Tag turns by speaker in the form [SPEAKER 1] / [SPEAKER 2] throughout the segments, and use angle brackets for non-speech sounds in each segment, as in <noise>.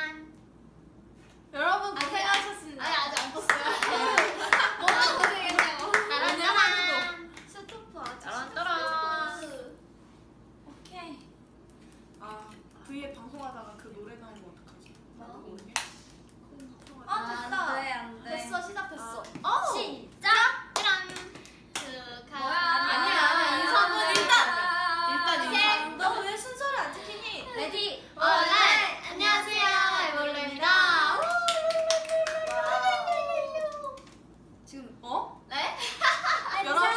[SPEAKER 1] 짠.
[SPEAKER 2] 여러분
[SPEAKER 1] 아직-
[SPEAKER 2] 고생하셨습니다.
[SPEAKER 1] 아니 아직 안 떴어요. 뭐가 고생했냐고. 따란따란. 스토프
[SPEAKER 3] 따란따란.
[SPEAKER 2] 오케이. 아 V에 방송하다가 그 노래 나오면 어떡하지?
[SPEAKER 1] 뭐?
[SPEAKER 2] 모르게.
[SPEAKER 1] 아, 됐다.
[SPEAKER 4] 안돼 안돼.
[SPEAKER 1] 됐어 시작됐어.
[SPEAKER 2] 어.
[SPEAKER 1] 시작. 짠. 축하.
[SPEAKER 4] 뭐야?
[SPEAKER 2] 아니야, 아니야. 인사는 일단 일단 인사.
[SPEAKER 4] 너 왜 순서를 안 지키니?
[SPEAKER 1] Ready on light. 안녕하세요 에버글로우입니다.
[SPEAKER 4] 지금
[SPEAKER 2] 어?
[SPEAKER 1] 네?
[SPEAKER 2] 여러분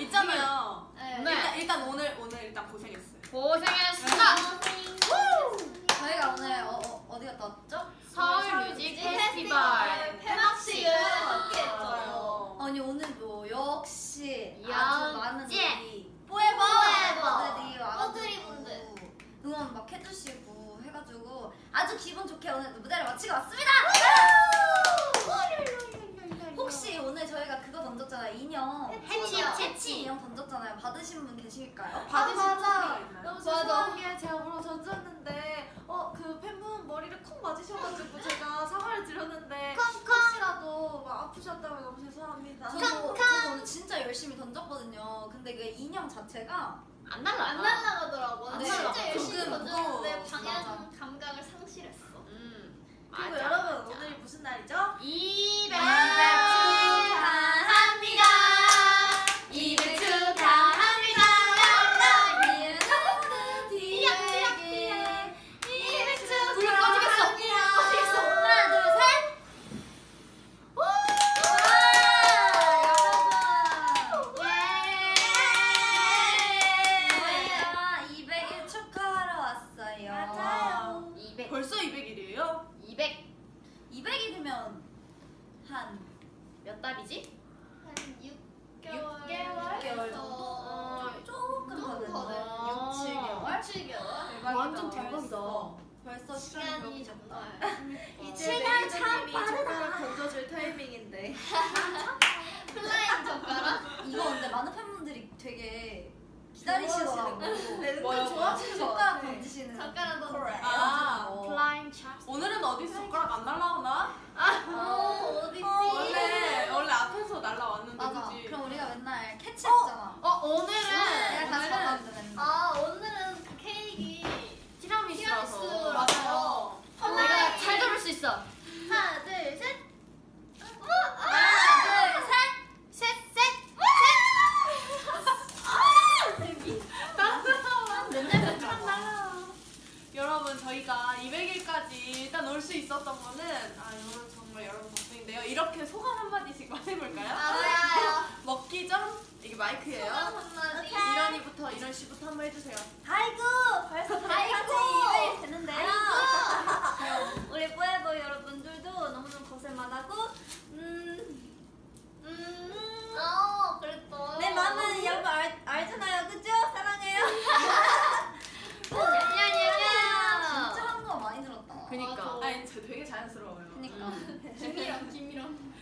[SPEAKER 2] 있잖아요.
[SPEAKER 1] 네.
[SPEAKER 2] 일단 일단 오늘 오늘 일단 고생했어요.
[SPEAKER 3] 고생했습니다.
[SPEAKER 4] 저희가 오늘 어, 어, 어디 갔다 왔죠?
[SPEAKER 3] 서울 뮤직 페스티벌.
[SPEAKER 1] 폐막식을 함께했죠.
[SPEAKER 2] 맞아요.
[SPEAKER 4] 아니 오늘도 역시
[SPEAKER 1] 역시.
[SPEAKER 4] 아주 많은 분들이
[SPEAKER 1] 포에버.
[SPEAKER 4] 분들이 와가지고
[SPEAKER 1] 포드리 분들.
[SPEAKER 4] 응원 막 해주시고 해가지고 아주 기분 좋게 오늘 무대를 마치고 왔습니다. 혹시 오늘 저희가 그거 던졌잖아요 인형
[SPEAKER 1] 해치,
[SPEAKER 4] 해치. 인형 던졌잖아요 받으신 분 계실까요?
[SPEAKER 2] 받으신
[SPEAKER 1] 맞아.
[SPEAKER 2] 분들이 있나요?
[SPEAKER 5] 너무. 죄송한 게 제가 물어 던졌는데 어 그 팬분 머리를 콕 맞으셔가지고 제가 사과를 드렸는데
[SPEAKER 1] 콩콩.
[SPEAKER 5] 혹시라도 막 아프셨다면 너무 죄송합니다.
[SPEAKER 4] 저도, 저도 오늘 진짜 열심히 던졌거든요 근데 그 인형 자체가
[SPEAKER 3] 안 날라.
[SPEAKER 1] 안 날라가더라고.
[SPEAKER 4] 안
[SPEAKER 1] 진짜 날라가. 열심히
[SPEAKER 4] 조금,
[SPEAKER 1] 던졌는데 방향 감각을 상실했어.
[SPEAKER 3] 음.
[SPEAKER 5] 그리고
[SPEAKER 3] 맞아,
[SPEAKER 5] 여러분 맞아. 오늘이 무슨 날이죠?
[SPEAKER 3] 200.
[SPEAKER 1] 200.
[SPEAKER 2] 벌써 200일이에요?
[SPEAKER 3] 200.
[SPEAKER 4] 200일이면 한
[SPEAKER 3] 몇 달이지?
[SPEAKER 1] 한 6개월.
[SPEAKER 4] 6개월 정도?
[SPEAKER 1] 어,
[SPEAKER 4] 조금 더
[SPEAKER 1] 조금 더 돼.
[SPEAKER 4] 6, 7개월?
[SPEAKER 1] 7개월.
[SPEAKER 3] 완전 대박이다.
[SPEAKER 4] 벌써 시간이
[SPEAKER 1] 정말. <laughs>
[SPEAKER 5] 이제
[SPEAKER 4] 시간
[SPEAKER 5] 참이 젓가락 던져줄 타이밍인데 <laughs>
[SPEAKER 1] flying 젓가락.
[SPEAKER 4] 이거 근데 많은 팬분들이 되게 기다리시더라고
[SPEAKER 5] 네? 은근 좋아하시는 것
[SPEAKER 4] 젓가락
[SPEAKER 5] 같아.
[SPEAKER 4] 던지시는
[SPEAKER 1] 젓가락 던지.
[SPEAKER 2] 아,
[SPEAKER 4] 어.
[SPEAKER 3] Flying chops.
[SPEAKER 2] 오늘은 어디서 젓가락 안 날라오나?
[SPEAKER 1] 어, 어디지?
[SPEAKER 2] 원래 원래 앞에서 날라왔는데
[SPEAKER 4] 맞아
[SPEAKER 2] 그지?
[SPEAKER 4] 그럼 우리가 맨날 캐치했잖아
[SPEAKER 3] 어, 오늘은
[SPEAKER 4] 내가 다
[SPEAKER 3] 오늘은
[SPEAKER 4] 맨날
[SPEAKER 1] 아, 오늘은 그 케이크
[SPEAKER 3] 티라미수라서.
[SPEAKER 1] 티라미수라서.
[SPEAKER 3] 내가 잘 잡을 수 있어.
[SPEAKER 1] 하나, 둘, 셋.
[SPEAKER 4] 하나 둘 셋
[SPEAKER 1] 셋, 셋,
[SPEAKER 4] 맨날 그렇잖아
[SPEAKER 2] 여러분 저희가 200일까지 일단 올 수 있었던 거는 아 여러분 정말 여러분 덕분인데요. 이렇게 소감 한마디씩만 해볼까요?
[SPEAKER 1] 알아요. <laughs>
[SPEAKER 2] 먹기 전 이게 마이크예요.
[SPEAKER 1] 소감 한마디.
[SPEAKER 2] 이런이부터 이런 씨부터 한번 해주세요.
[SPEAKER 4] 아이고 벌써
[SPEAKER 1] 아이고.
[SPEAKER 4] 200일까지 됐는데요
[SPEAKER 1] 아이고. <laughs>
[SPEAKER 4] 우리 뽀에보 여러분들도 너무너무 고생 많았고 음,
[SPEAKER 1] 음, 어, 그랬어.
[SPEAKER 4] 내 마음은 여러분 알, 알잖아요 그죠? 사랑해요
[SPEAKER 1] 냐냐냐. <laughs>
[SPEAKER 4] 진짜 한국어 많이 늘었다
[SPEAKER 3] 그니까.
[SPEAKER 2] 아니 저 되게 자연스러워요.
[SPEAKER 4] 그니까 <laughs>
[SPEAKER 1] 김이랑, 김이랑.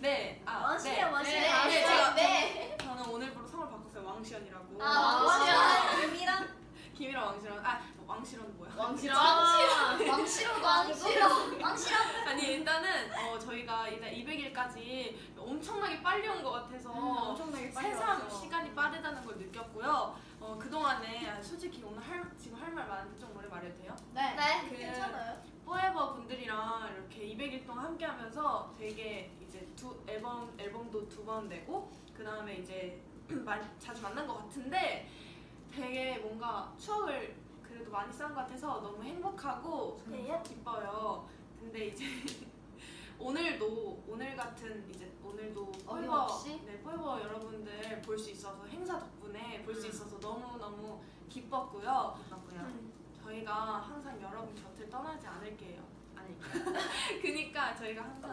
[SPEAKER 2] 네, 아,
[SPEAKER 5] 왕시연,
[SPEAKER 2] 네.
[SPEAKER 5] 왕시연.
[SPEAKER 2] 네, 네, 제가
[SPEAKER 1] 네.
[SPEAKER 2] 저는 오늘부로 성을 바꿨어요. 왕시연이라고.
[SPEAKER 1] 아, 왕시연.
[SPEAKER 4] 김이랑
[SPEAKER 2] 김이랑 <laughs> 왕시연. 아, 왕시연은 뭐야?
[SPEAKER 3] 왕시라.
[SPEAKER 4] 왕시로도
[SPEAKER 1] 왕시로.
[SPEAKER 4] 아니고 왕시로
[SPEAKER 2] 아니 일단은 어, 저희가 일단 200일까지 엄청나게 빨리 온 것 같아서
[SPEAKER 5] 엄청나게 빨리
[SPEAKER 2] 세상. 시간이 빠르다는 걸 느꼈고요. 어, 그 동안에 아, 솔직히 오늘 할, 지금 할 말 많은데 좀 말해도 돼요?
[SPEAKER 4] 네
[SPEAKER 1] 네.
[SPEAKER 2] 그
[SPEAKER 5] 괜찮아요?
[SPEAKER 2] 포에버 분들이랑 이렇게 200일 동안 함께 하면서 되게 이제 두 앨범 앨범도 두 번 내고 그 다음에 이제 <clears throat> 많이 자주 만난 것 같은데 되게 뭔가 추억을 그래도 많이 쌓은 것 같아서 너무 행복하고
[SPEAKER 5] 네.
[SPEAKER 2] 기뻐요. 근데 이제 <laughs> 오늘도 오늘 같은 이제 오늘도 포에버
[SPEAKER 4] 어김없이?
[SPEAKER 2] 네 포에버 여러분들 볼 수 있어서 행사 덕분에 볼수
[SPEAKER 3] 음.
[SPEAKER 2] 있어서 너무 너무 기뻤고요.
[SPEAKER 3] 그렇고요.
[SPEAKER 5] 음.
[SPEAKER 2] 저희가 항상 여러분 곁을 떠나지 않을게요.
[SPEAKER 3] 아닐까요? <laughs>
[SPEAKER 2] 그니까 저희가 항상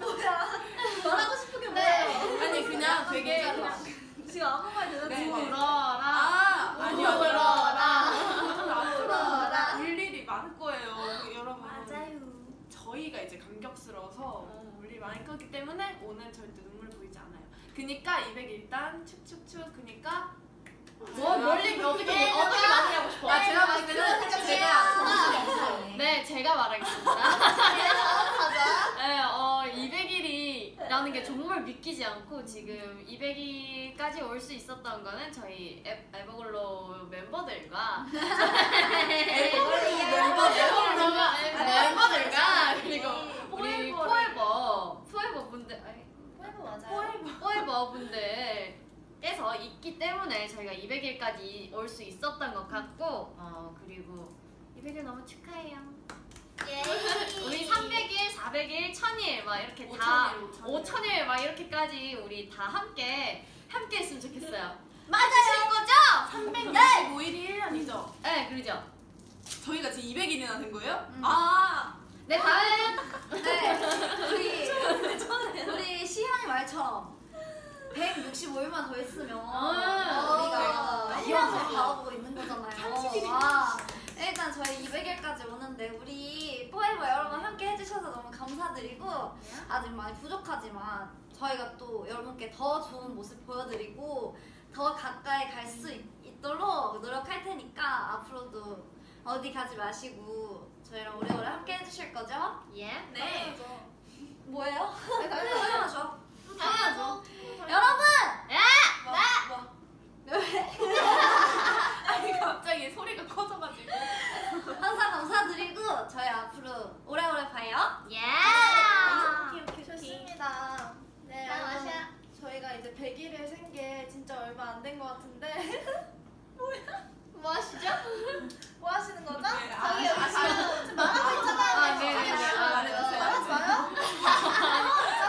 [SPEAKER 5] 말하고 싶은 게
[SPEAKER 1] 네.
[SPEAKER 5] 뭐예요?
[SPEAKER 2] 아니 그냥 되게. 그냥
[SPEAKER 5] 지금 아무 말 대답
[SPEAKER 2] 네.
[SPEAKER 5] 못
[SPEAKER 3] 울어라.
[SPEAKER 2] 아 아니요
[SPEAKER 1] 울어라.
[SPEAKER 2] 울어라 울 일이 많을 거예요 그 여러분
[SPEAKER 5] 맞아요.
[SPEAKER 2] 저희가 이제 감격스러워서 어, 울 일이 많을 거기 때문에 오늘 절대 눈물 보이지 않아요 그니까 200 일단 축축축 그니까
[SPEAKER 3] 뭐 멀리 어떻게 어떻게 말하냐고 싶어.
[SPEAKER 2] 아 제가 봤을 때는 제가
[SPEAKER 3] 네, 제가 말하겠습니다. 네, 어, 200일이라는 게 정말 믿기지 않고 지금 200일까지 올 수 있었던 거는 저희 에, 에버글로 멤버들과 <laughs> 에버글로 멤버들과 그리고 우리 포에버 포에버 분들
[SPEAKER 5] 포에버 맞아요.
[SPEAKER 3] 포에버 분들 께서 있기 때문에 저희가 200일까지 올 수 있었던 것 같고 어 그리고 200일 너무 축하해요.
[SPEAKER 4] 예.
[SPEAKER 3] 우리 300일, 400일, 1000일 막 이렇게 다 5000일 막 이렇게까지 우리 다 함께 함께 했으면 좋겠어요.
[SPEAKER 4] 맞아요. 거죠?
[SPEAKER 2] 365일이 1년이죠.
[SPEAKER 3] 네, 그러죠.
[SPEAKER 2] 저희가 지금 200일이나 된 거예요?
[SPEAKER 4] 음.
[SPEAKER 2] 아
[SPEAKER 3] 네, 다음
[SPEAKER 4] 네. 우리 <laughs> 우리 시현이 말처럼 165일만 더 있으면
[SPEAKER 3] 아,
[SPEAKER 4] 우리가
[SPEAKER 5] 네.
[SPEAKER 4] 희망을 바라보고 있는 거잖아요. 와. 일단 저희 200일까지 오는데 우리 포에버 여러분 함께 해주셔서 너무 감사드리고 아직 많이 부족하지만 저희가 또 여러분께 더 좋은 모습 보여드리고 더 가까이 갈 수 있도록 노력할 테니까 앞으로도 어디 가지 마시고 저희랑 오래오래 함께 해주실 거죠?
[SPEAKER 3] 예.
[SPEAKER 2] 네.
[SPEAKER 4] 뭐예요?
[SPEAKER 5] 네,
[SPEAKER 4] 당연하죠. 당연하죠. 여러분!
[SPEAKER 2] 아니 갑자기 소리가 커져가지고.
[SPEAKER 4] 항상 감사드리고 저희 앞으로 오래오래 봐요.
[SPEAKER 3] 예.
[SPEAKER 5] 좋습니다. 네,
[SPEAKER 3] 자,
[SPEAKER 5] 여러분,
[SPEAKER 3] 마셔.
[SPEAKER 5] 저희가 이제 100일을 센게 진짜 얼마 안 된 것 같은데
[SPEAKER 3] 뭐 하시죠?
[SPEAKER 5] 뭐 하시는 거죠?
[SPEAKER 2] 네, 아,
[SPEAKER 5] 저기 여기 지금 지금 말하고 있잖아요.
[SPEAKER 3] 아, 네, 네, 네. 아,
[SPEAKER 2] 말해주세요.
[SPEAKER 5] 말하지 마요.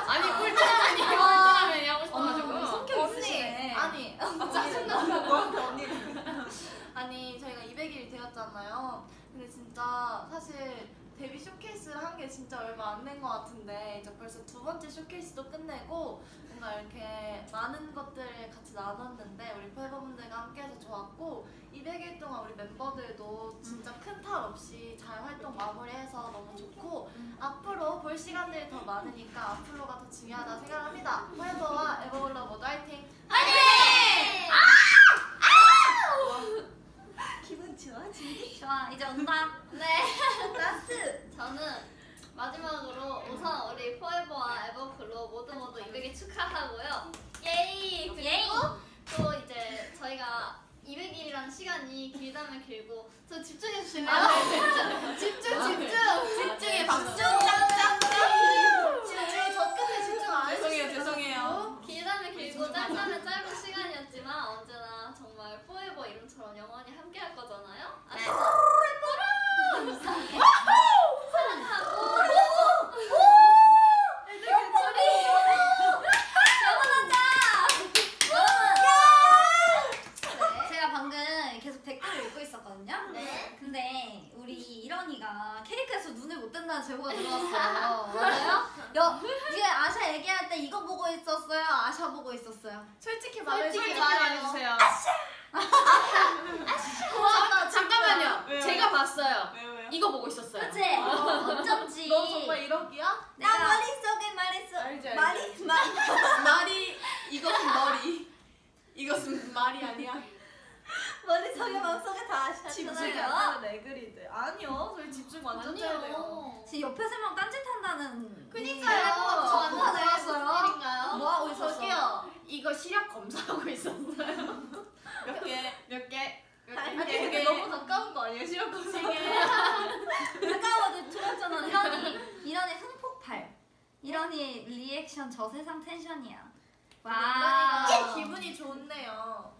[SPEAKER 3] 아니, 꿀짜라니. 꿀짜라면이 하고 싶어가지고.
[SPEAKER 4] 성격 있으시네.
[SPEAKER 5] 아니
[SPEAKER 2] 짜증나. 너한테 언니.
[SPEAKER 5] 아니 저희가 200일이 되었잖아요. 근데 진짜 사실 데뷔 쇼케이스를 한 게 진짜 얼마 안 된 것 같은데 이제 벌써 두 번째 쇼케이스도 끝내고 뭔가 이렇게 많은 것들을 같이 나눴는데 우리 팬분들과 함께해서 좋았고 200일 동안 우리 멤버들도 진짜 큰 탈 없이 잘 활동 마무리해서 너무 좋고 앞으로 볼 시간들이 더 많으니까 앞으로가 더 중요하다 생각합니다. 포에버와 에버글로 모두 화이팅! 기분 좋아지?
[SPEAKER 4] 좋아, 이제 온다.
[SPEAKER 1] 네. <laughs>
[SPEAKER 4] Last.
[SPEAKER 1] 저는 마지막으로 우선 우리 포에버와 에버글로 모두 모두 200일 축하하고요. 예이! 그리고
[SPEAKER 4] 예이!
[SPEAKER 1] 또 이제 저희가 200일이라는 시간이 길다면 길고 저 집중해 주시면 <laughs>
[SPEAKER 5] 아, 네. 집중 집중!
[SPEAKER 2] 집중해 박수.
[SPEAKER 5] 집중 저 끝에 집중 안
[SPEAKER 2] 죄송해요
[SPEAKER 5] 해주시고
[SPEAKER 2] 죄송해요.
[SPEAKER 1] 길다면 길고 짧다면 짧은 시간이었지만 언제나 정말 포에버 이름처럼 영원히 함께 할 거잖아요. 아시죠?
[SPEAKER 4] 제가 방금 계속 댓글을 읽고 있었거든요.
[SPEAKER 1] 네.
[SPEAKER 4] 근데 우리 이런이가 케이크에서 눈을 못 뜬다는 제보가 들어왔어요. 맞아요? 여, 이게 아샤 얘기할 때 이거 보고 있었어요? 아샤 보고 있었어요?
[SPEAKER 5] 솔직히 말해주세요.
[SPEAKER 3] 솔직히 말해주세요.
[SPEAKER 5] 고맙다.
[SPEAKER 3] 잠깐만요.
[SPEAKER 2] 왜요?
[SPEAKER 3] 제가 봤어요.
[SPEAKER 2] 왜요 왜요?
[SPEAKER 3] 이거 보고 있었어요.
[SPEAKER 4] 그치? 어쩐지.
[SPEAKER 5] 너 정말 1억이야?
[SPEAKER 4] 나 머릿속에 말했어.
[SPEAKER 2] 알지, 알지.
[SPEAKER 4] 말이? 말.
[SPEAKER 2] 말이 이것은 머리. 이것은 말이 아니야.
[SPEAKER 4] 머릿속에 마음속에 다
[SPEAKER 5] 집중이
[SPEAKER 4] 아시잖아요.
[SPEAKER 5] 안 되는 애글이들. 아니요. 저희 집중 완전 잘 돼요.
[SPEAKER 1] 아니요.
[SPEAKER 4] 지금 옆에 세명 딴짓한다는.
[SPEAKER 1] 그니까요.
[SPEAKER 4] 저
[SPEAKER 1] 저
[SPEAKER 4] 뭐가
[SPEAKER 1] 뭐가
[SPEAKER 4] 나왔어요?
[SPEAKER 1] 무슨 일인가요?
[SPEAKER 4] 뭐 하고 있었어?
[SPEAKER 5] 저기요.
[SPEAKER 3] 이거 시력 검사하고 있었어요.
[SPEAKER 2] 몇 개?
[SPEAKER 3] 몇 개? 몇
[SPEAKER 5] 아니
[SPEAKER 3] 개?
[SPEAKER 5] 그게 너무 가까운 거 아니에요? 시력 검사에.
[SPEAKER 4] 가까워도 들었잖아. 이런이 이런이 흥폭발. 이런이 리액션 저 세상 텐션이야. 와.
[SPEAKER 5] 와. 기분이 좋네요.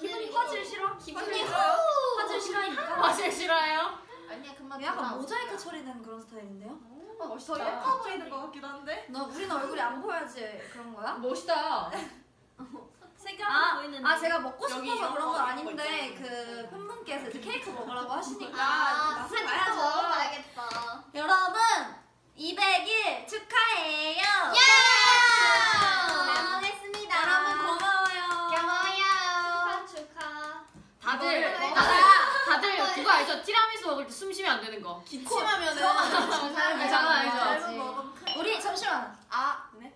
[SPEAKER 4] 기분이 화질 싫어?
[SPEAKER 1] 기분이
[SPEAKER 4] 화질 싫어하니까. <laughs>
[SPEAKER 3] 맛을 싫어요?
[SPEAKER 5] 아니야 금방
[SPEAKER 4] 약간 모자이크 처리되는 그런 스타일인데요?
[SPEAKER 5] 더 예뻐 보이는 것 같기도 한데.
[SPEAKER 4] 너 우리는 얼굴이 안 보여야지 그런 거야?
[SPEAKER 3] 멋있다. <laughs>
[SPEAKER 4] 아, 아 제가 먹고 싶어서 그런 거건 아닌데. 그 팬분께서 이제 케이크 먹으라고 하시니까
[SPEAKER 1] 아,
[SPEAKER 4] 맛을
[SPEAKER 1] 살짝
[SPEAKER 4] 봐야죠.
[SPEAKER 1] 먹어봐야겠다.
[SPEAKER 4] 여러분 200일 축하해요.
[SPEAKER 1] 잘
[SPEAKER 4] 먹겠습니다. 여러분 고마워요.
[SPEAKER 1] 축하 축하.
[SPEAKER 3] 다들
[SPEAKER 1] 이거를
[SPEAKER 3] 다들 다들 그거 알죠? 티라미수 먹을 때 숨 쉬면 안 되는 거.
[SPEAKER 2] 기침하면은
[SPEAKER 5] 먹으면 큰일
[SPEAKER 4] 우리 잠시만
[SPEAKER 2] 아 네?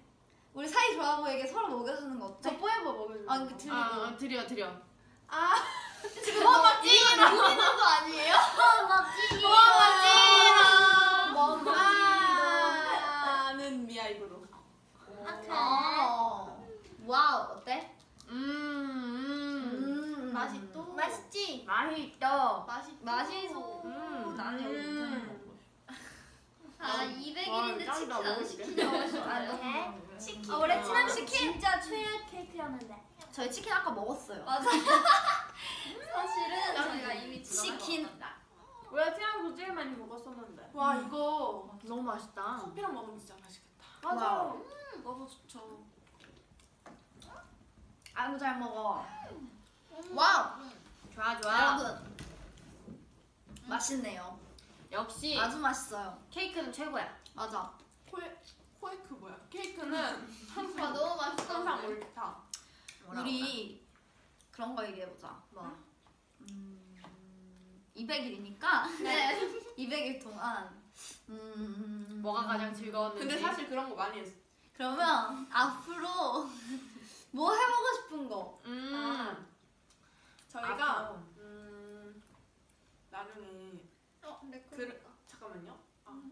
[SPEAKER 4] 우리 사이 좋아 보이게 서로 먹여주는
[SPEAKER 5] 거저
[SPEAKER 4] 어때?
[SPEAKER 5] 뽀에버 먹어줘.
[SPEAKER 4] 아, 그 들리고.
[SPEAKER 3] 아 드려 드려.
[SPEAKER 1] 그거 막 찌는 거 아니에요?
[SPEAKER 2] 아는 미아 입으로.
[SPEAKER 4] 어. 와우 어때?
[SPEAKER 3] 음,
[SPEAKER 4] 음.
[SPEAKER 5] 맛있도.
[SPEAKER 1] 맛있지?
[SPEAKER 3] 맛있다.
[SPEAKER 5] 맛있
[SPEAKER 3] 맛있어. 음,
[SPEAKER 5] 나는 여기
[SPEAKER 3] 음.
[SPEAKER 1] 아 200일인데
[SPEAKER 3] 와,
[SPEAKER 1] 치킨
[SPEAKER 3] 짱이다,
[SPEAKER 1] 안. 시키냐고 하셨어요?
[SPEAKER 5] 치킨.
[SPEAKER 4] 아, 원래 친한
[SPEAKER 5] 아,
[SPEAKER 4] 치킨?
[SPEAKER 5] 진짜 최애 케이크였는데.
[SPEAKER 4] 저희 치킨 아까 먹었어요.
[SPEAKER 1] 맞아. <laughs> 사실은 저희가 이미
[SPEAKER 4] 치킨.
[SPEAKER 3] 우리가 티라미수 제일 많이 먹었었는데.
[SPEAKER 2] 와 이거
[SPEAKER 3] 너무 맛있다.
[SPEAKER 2] 커피랑 먹으면 진짜 맛있겠다.
[SPEAKER 5] 맞아. 음, 너무 좋죠.
[SPEAKER 4] 아이고 잘 먹어. wow.
[SPEAKER 3] 좋아 좋아.
[SPEAKER 4] 여러분 맛있네요.
[SPEAKER 3] 역시
[SPEAKER 4] 아주 맛있어요.
[SPEAKER 3] 케이크는 최고야.
[SPEAKER 4] 맞아.
[SPEAKER 2] 코에 코에크 뭐야? 케이크는
[SPEAKER 1] 와 <laughs>
[SPEAKER 2] 항상
[SPEAKER 1] 너무 맛있어.
[SPEAKER 2] 항상 옳다.
[SPEAKER 4] 우리 그런 거 얘기해 보자.
[SPEAKER 3] 뭐?
[SPEAKER 4] 음, 200일이니까
[SPEAKER 1] 네. <laughs>
[SPEAKER 4] 200일 동안 음,
[SPEAKER 3] 뭐가 가장 즐거웠는지.
[SPEAKER 2] 근데 사실 그런 거 많이 했어.
[SPEAKER 4] 그러면 앞으로 뭐 해보고 싶은 거?
[SPEAKER 3] 음.
[SPEAKER 2] 저희가
[SPEAKER 3] 앞으로.
[SPEAKER 2] 음 나중에
[SPEAKER 1] 어, 내 거.
[SPEAKER 2] 그 잠깐만요. 아,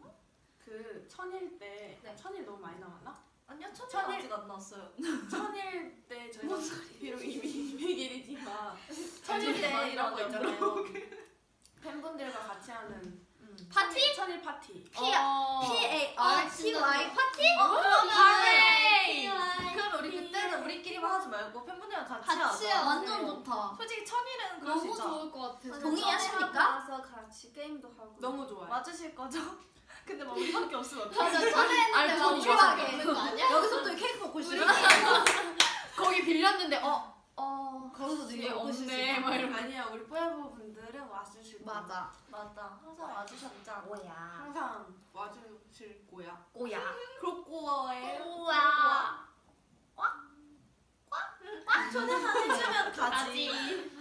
[SPEAKER 2] 그 천일 때
[SPEAKER 5] 네.
[SPEAKER 2] 천일 너무 많이 나왔나?
[SPEAKER 5] 아니요, 천일
[SPEAKER 2] 천일.
[SPEAKER 5] 아직 안 나왔어요.
[SPEAKER 2] 천일 때 저희가 비록 이미 200일이지만
[SPEAKER 5] 천일
[SPEAKER 2] 때막
[SPEAKER 5] 이런 거 있잖아요.
[SPEAKER 2] 팬분들과 같이 하는
[SPEAKER 4] 파티?
[SPEAKER 2] 천일 파티.
[SPEAKER 4] P P A R T Y 파티?
[SPEAKER 3] 파레이.
[SPEAKER 5] 그럼 우리 그때는 우리끼리만 하지 말고 팬분들이랑 같이,
[SPEAKER 1] 같이
[SPEAKER 5] 하자.
[SPEAKER 1] 하자.
[SPEAKER 4] 완전 좋다.
[SPEAKER 5] 솔직히 천일은 그럴 수
[SPEAKER 1] 너무
[SPEAKER 5] 있잖아.
[SPEAKER 1] 좋을 것 같아.
[SPEAKER 4] 동의하십니까?
[SPEAKER 5] 가서 같이 게임도 하고.
[SPEAKER 2] 너무 좋아요.
[SPEAKER 5] 맞으실 거죠? <laughs> 근데 막 우리밖에 없으면 어떡해?
[SPEAKER 1] 맞아
[SPEAKER 3] 그건
[SPEAKER 1] 막. 좋아하게 되는 거 아니야?
[SPEAKER 4] 여기서 또 케이크 먹고 싶어. <laughs>
[SPEAKER 3] 거기 빌렸는데 어
[SPEAKER 4] 어 거기서
[SPEAKER 3] 뒤에
[SPEAKER 4] 되게 먹고
[SPEAKER 3] 없네
[SPEAKER 4] 싶어.
[SPEAKER 3] 막 이러면.
[SPEAKER 2] 아니야 우리 뽀야보 분들은 와주실 거야.
[SPEAKER 4] 맞아.
[SPEAKER 5] 맞다. 항상 와주셨잖아.
[SPEAKER 4] 뭐야?
[SPEAKER 2] 항상 와주실 거야.
[SPEAKER 3] 꼬야.
[SPEAKER 2] 그럴 거예요.
[SPEAKER 4] 우와.
[SPEAKER 5] 초대장 해주면 가지.